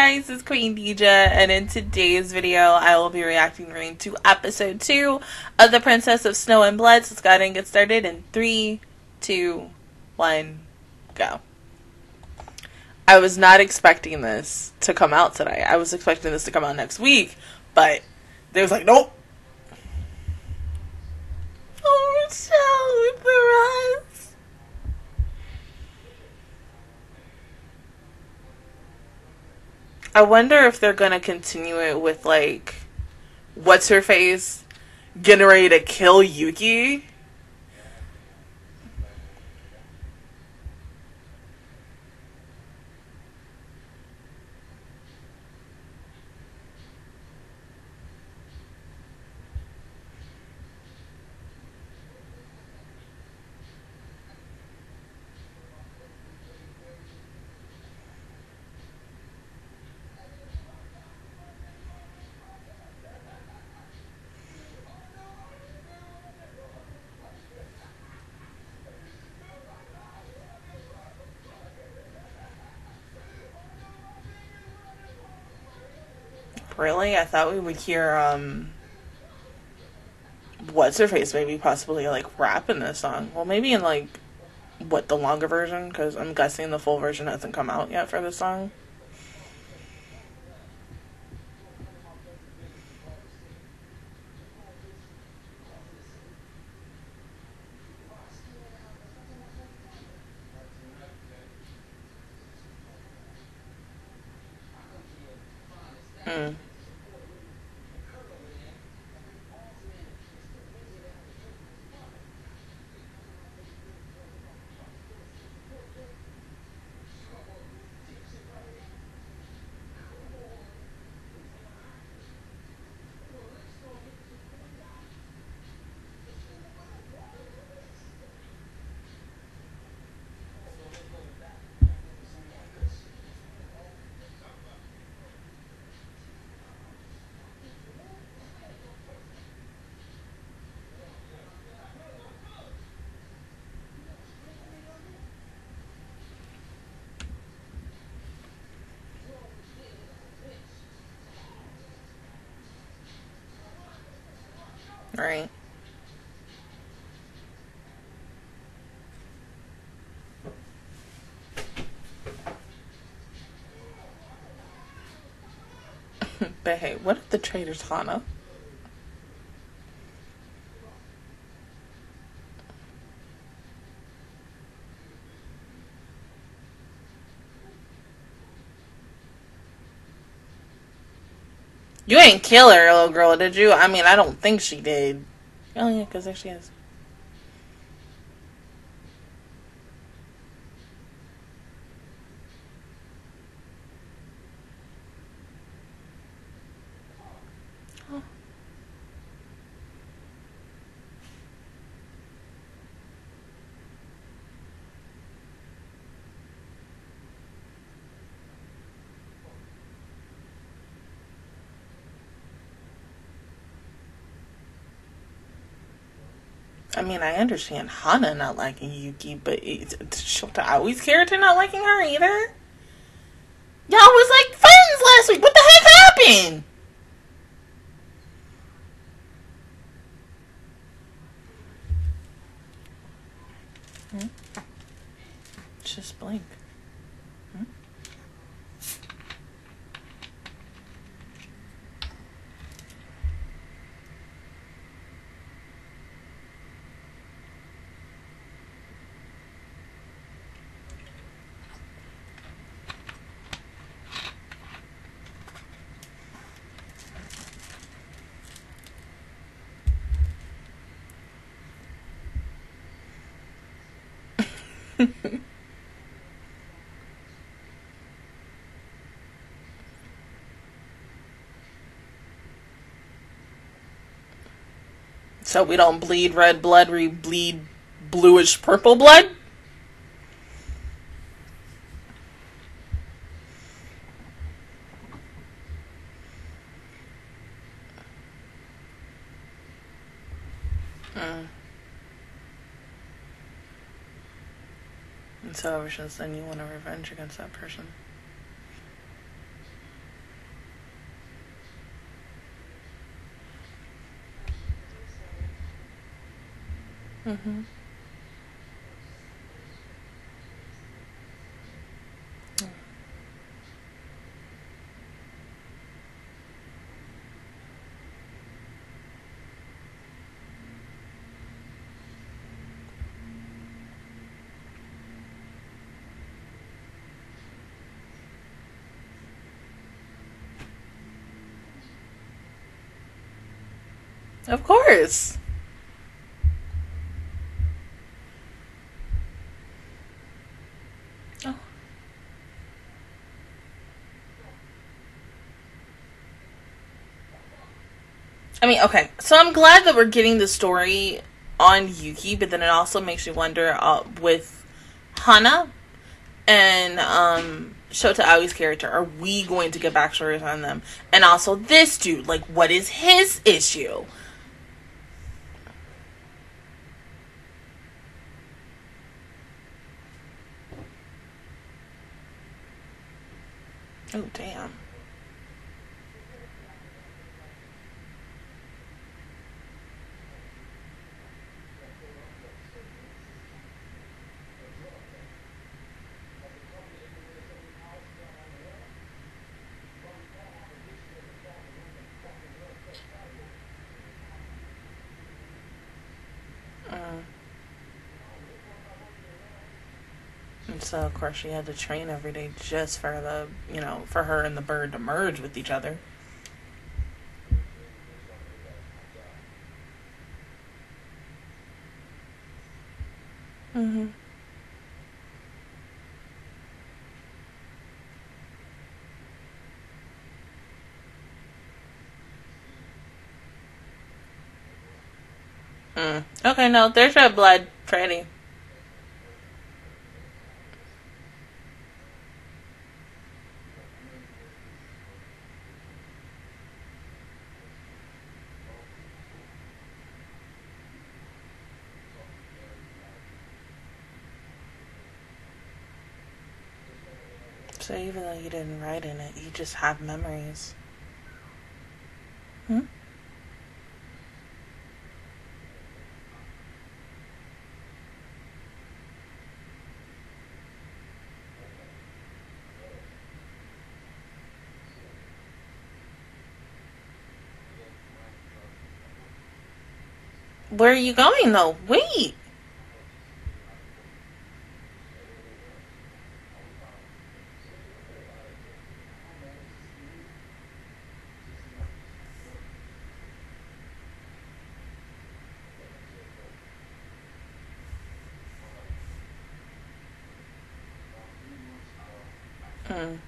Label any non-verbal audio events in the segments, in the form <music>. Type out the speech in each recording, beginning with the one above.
Guys, it's Queendija, and in today's video, I will be reacting to episode 2 of The Princess of Snow and Blood. So let's go ahead and get started in 3, 2, 1, go. I was not expecting this to come out today. I was expecting this to come out next week, but they was like, nope. Oh, Michelle with the rest. I wonder if they're gonna continue it with like, what's her face, getting ready to kill Yuki. Really? I thought we would hear um what's her face maybe possibly like rap in this song. Well, maybe in like what the longer version because I'm guessing the full version hasn't come out yet for this song. Right. <laughs> but hey, what if the traitor's Hana? You ain't kill her, little girl, did you? I mean, I don't think she did. Oh, yeah, because there she is. Mean, I understand Hana not liking Yuki, but Shota always character not liking her either. Y'all was like friends last week. What the heck happened? Hmm? Just blink. So we don't bleed red blood, we bleed bluish purple blood? Hmm. And so ever since then, you want a revenge against that person. Of course. Oh. I mean, okay. So I'm glad that we're getting the story on Yuki, but then it also makes you wonder uh, with Hana and um Shota Aoi's character, are we going to get backstories on them? And also this dude, like what is his issue? Oh, damn. Mm. So, of course, she had to train every day just for the, you know, for her and the bird to merge with each other. Mm-hmm. Mm. Okay, no, there's red blood, Freddy. So even though you didn't write in it, you just have memories. Hmm? Where are you going though? Wait. Mm.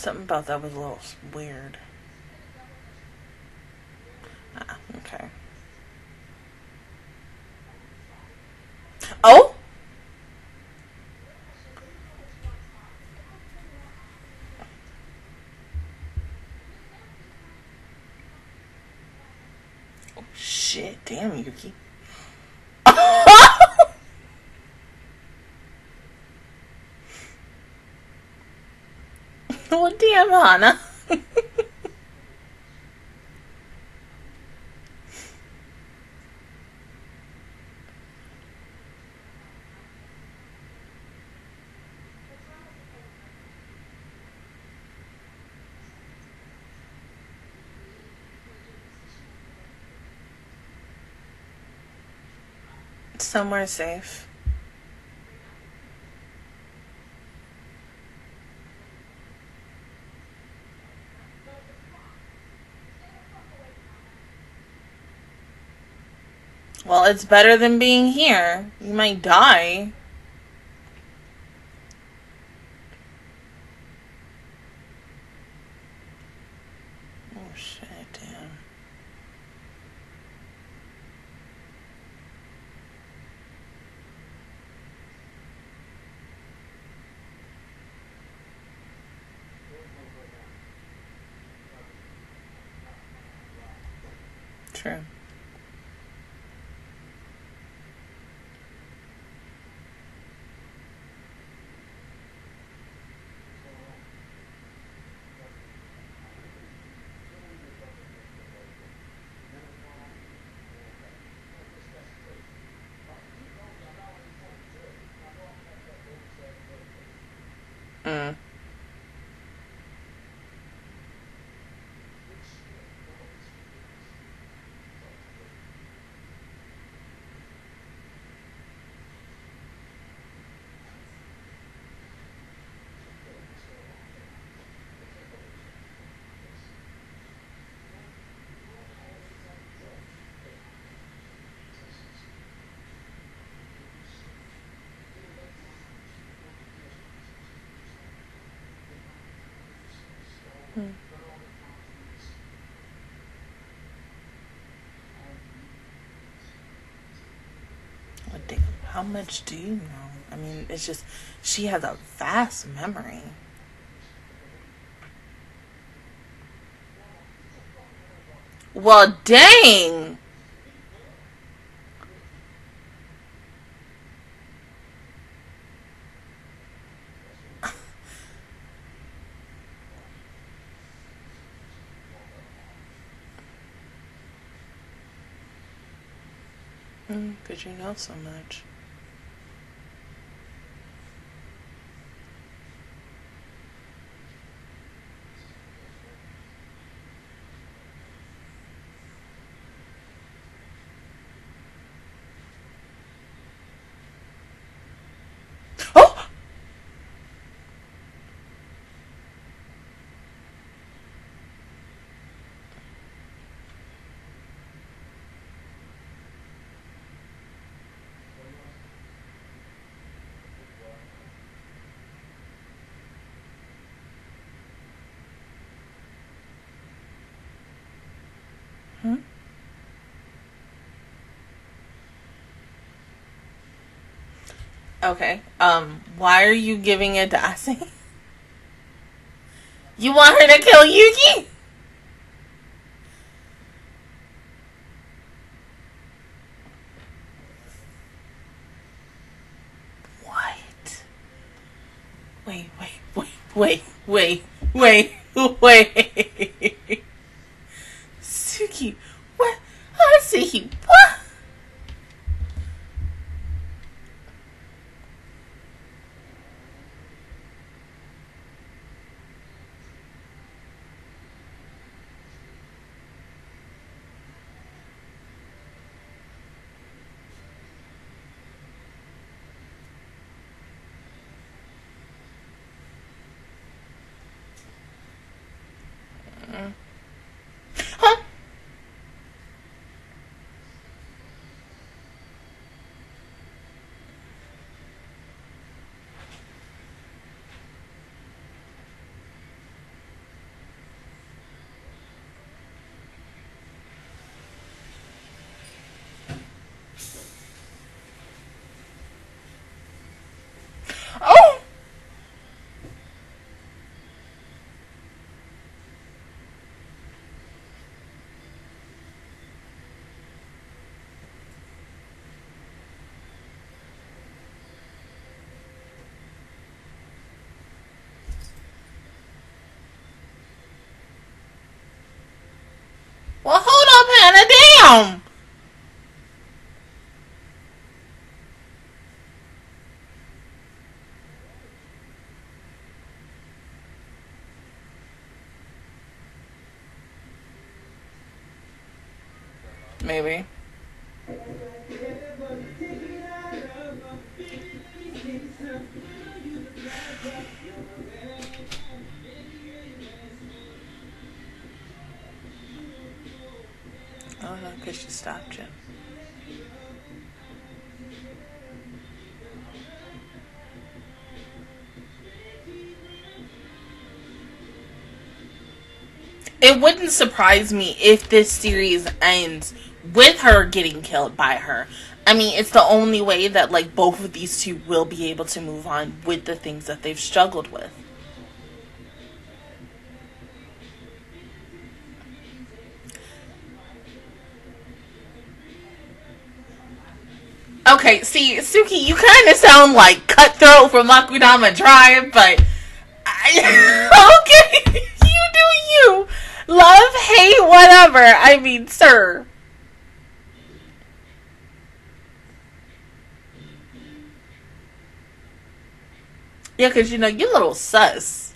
Something about that was a little weird. Ah, okay. Oh? Oh, shit. Damn, Yuki. well, damn, Hana. Somewhere safe. Well, it's better than being here. You might die. Oh shit, damn. True. Mm. Hmm. What the- How much do you know? I mean, it's just she has a vast memory. Well, dang. Know so much. Oh! Hmm? Okay. Um, why are you giving it to Ase? <laughs> You want her to kill Yuki? What? Wait, wait, wait, wait, wait, wait, <laughs> wait. maybe. Oh no, because she stopped you. It wouldn't surprise me if this series ends with her getting killed by her. I mean, it's the only way that like both of these two will be able to move on with the things that they've struggled with. Okay, see, Suki, you kind of sound like Cutthroat from Akudama Drive, but I, <laughs> okay, <laughs> you do you. Love, hate, whatever. I mean, sir. Yeah, because, you know, you're a little sus.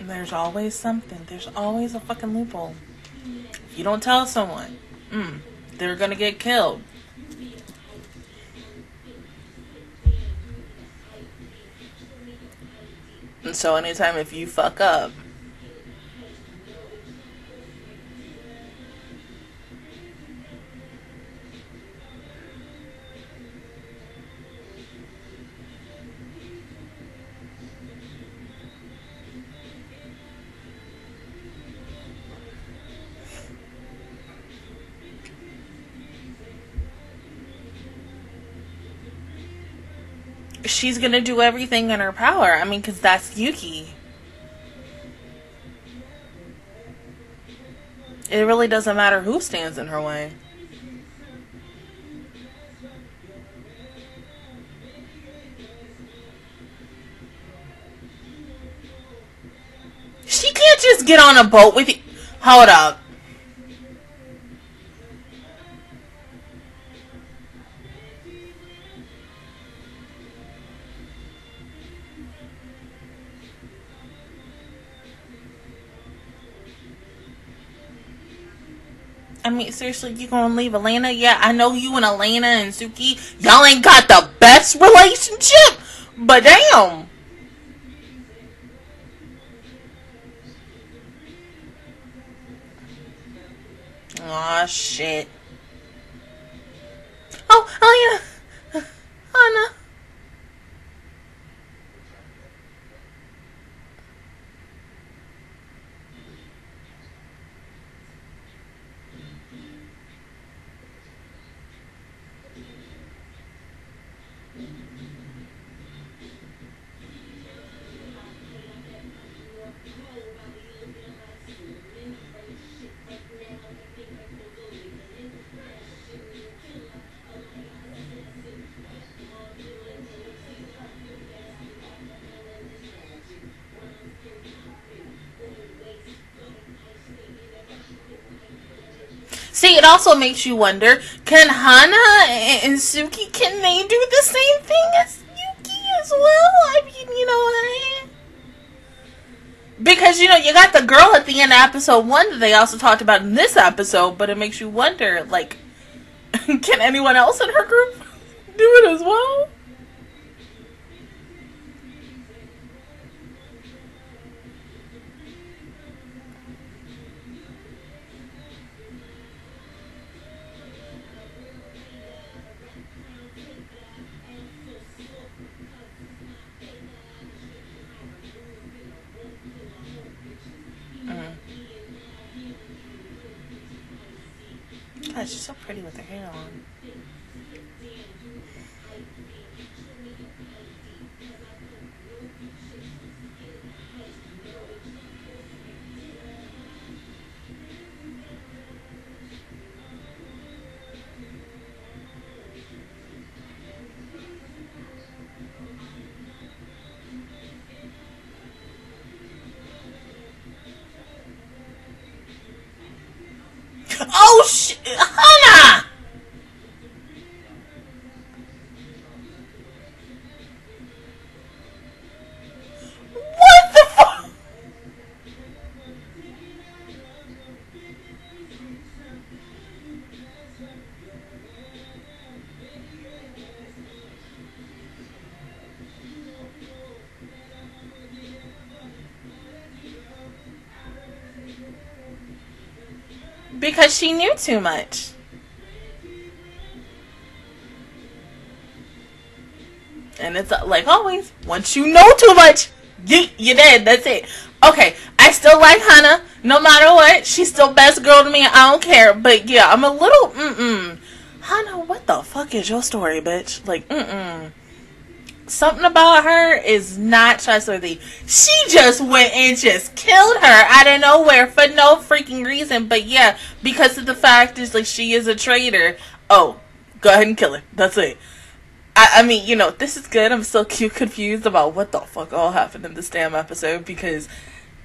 There's always something. There's always a fucking loophole. If you don't tell someone, mm, they're gonna get killed. And so anytime if you fuck up, she's gonna do everything in her power. I mean, because that's Yuki. It really doesn't matter who stands in her way. She can't just get on a boat with you. Hold up. Seriously, you gonna leave Elena? Yeah, I know you and Elena and Suki, y'all ain't got the best relationship, but damn. Aw, shit. Oh, Elena. Oh, no. See, it also makes you wonder: Can Hana and Suki can they do the same thing as Yuki as well? I mean, you know what I mean? Because you know you got the girl at the end of episode one that they also talked about in this episode, but it makes you wonder: like, <laughs> can anyone else in her group <laughs> do it as well? God, she's so pretty with her hair on. Because she knew too much. And it's uh, like always, once you know too much, you you dead. That's it. Okay, I still like Hana. No matter what, she's still best girl to me. I don't care. But yeah, I'm a little mm mm. Hana, what the fuck is your story, bitch? Like mm mm. Something about her is not trustworthy. She just went and just killed her out of nowhere for no freaking reason. But yeah, because of the fact is like she is a traitor. Oh, go ahead and kill her. That's it. I, I mean, you know, this is good. I'm still cute confused about what the fuck all happened in this damn episode because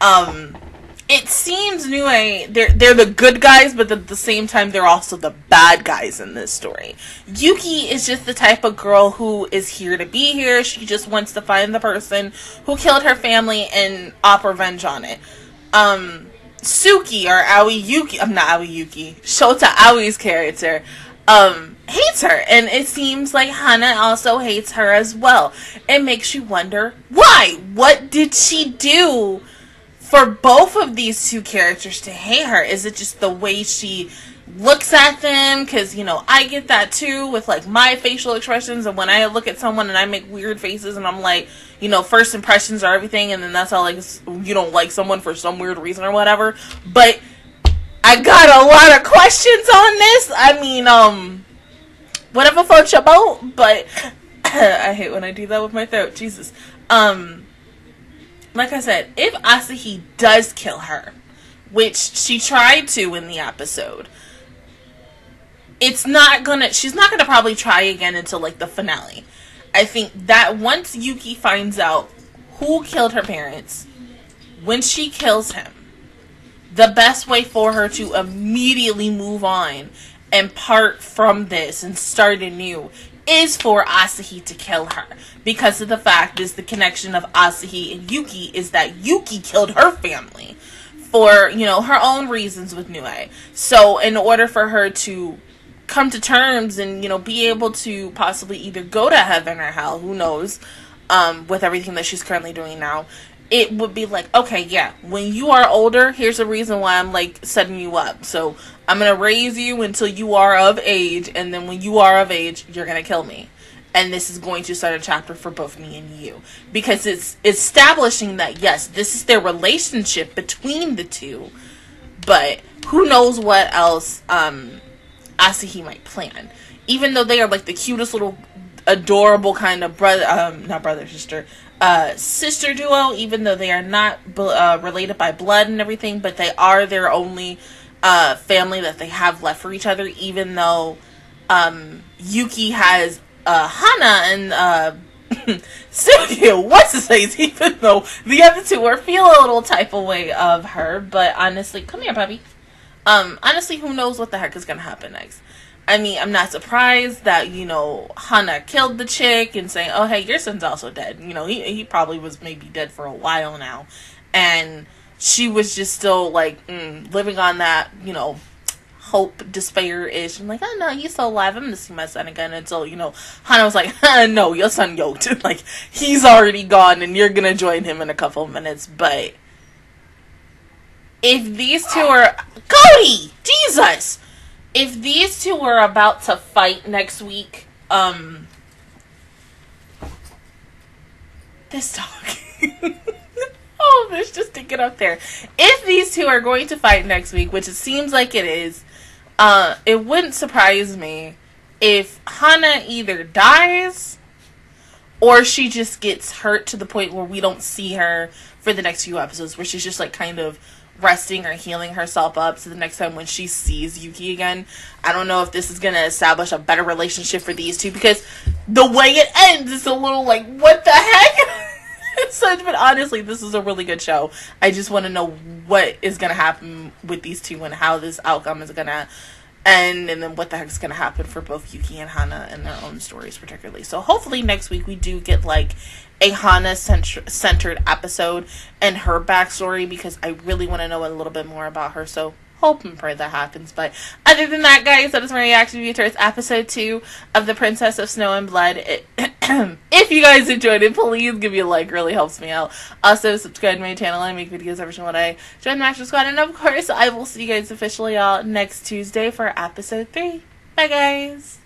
um it seems Nue they're they're the good guys, but at the same time they're also the bad guys in this story. Yuki is just the type of girl who is here to be here. She just wants to find the person who killed her family and op revenge on it. Um Suki or Aoi Yuki I'm not Aoi Yuki. Shota Aoi's character um hates her and it seems like Hana also hates her as well. It makes you wonder why? What did she do? For both of these two characters to hate her? Is it just the way she looks at them? Because, you know, I get that too with like my facial expressions. And when I look at someone and I make weird faces and I'm like, you know, first impressions are everything. And then that's how like you don't like someone for some weird reason or whatever. But I got a lot of questions on this. I mean, um, whatever floats your boat. But <coughs> I hate when I do that with my throat. Jesus. Um, like I said, if Asahi does kill her, which she tried to in the episode, it's not gonna, she's not gonna probably try again until like the finale. I think that once Yuki finds out who killed her parents, when she kills him, the best way for her to immediately move on and part from this and start anew is for Asahi to kill her because of the fact is the connection of Asahi and Yuki is that Yuki killed her family for, you know, her own reasons with Nue. So in order for her to come to terms and, you know, be able to possibly either go to heaven or hell, who knows, um, with everything that she's currently doing now, it would be like, okay, yeah, when you are older, here's the reason why I'm like setting you up. So I'm gonna raise you until you are of age, and then when you are of age, you're gonna kill me. And this is going to start a chapter for both me and you. Because it's establishing that yes this is their relationship between the two but who knows what else um asahi might plan. Even though they are like the cutest little adorable kind of brother um not brother sister uh sister duo even though they are not uh, related by blood and everything but they are their only uh family that they have left for each other even though um Yuki has uh, Hana and uh, <laughs> Sylvia, what's to say, <laughs> even though the other two are feel a little type of way of her, but honestly, come here, puppy. Um, honestly, who knows what the heck is gonna happen next? I mean, I'm not surprised that, you know, Hana killed the chick and saying, oh, hey, your son's also dead. You know, he, he probably was maybe dead for a while now. And she was just still, like, mm, living on that, you know, hope, despair ish. I'm like, oh no, he's still alive. I'm see my son again until, you know, Hana was like, <laughs> no, your son yoked. <laughs> like, he's already gone and you're gonna join him in a couple of minutes. But if these two are. Cody! Jesus! If these two were about to fight next week, um. This dog. <laughs> <laughs> oh, there's just to get up there. If these two are going to fight next week, which it seems like it is, uh, it wouldn't surprise me if Hana either dies or she just gets hurt to the point where we don't see her for the next few episodes, where she's just like kind of resting or healing herself up so the next time when she sees Yuki again. I don't know if this is gonna establish a better relationship for these two because the way it ends is a little like, what the heck? <laughs> <laughs> so, but honestly, this is a really good show. I just want to know what is gonna happen with these two and how this outcome is gonna end, and then what the heck is gonna happen for both Yuki and Hana and their own stories, particularly. So, hopefully, next week we do get like a Hana centered episode and her backstory because I really want to know a little bit more about her. So and pray that happens. But other than that, guys, that is my reaction to towards episode two of The Princess of Snow and Blood. It, <clears throat> if you guys enjoyed it, please give me a like. Really helps me out. Also, subscribe to my channel. I make videos every single day. Join the Master Squad. And of course, I will see you guys officially all next Tuesday for episode three. Bye, guys.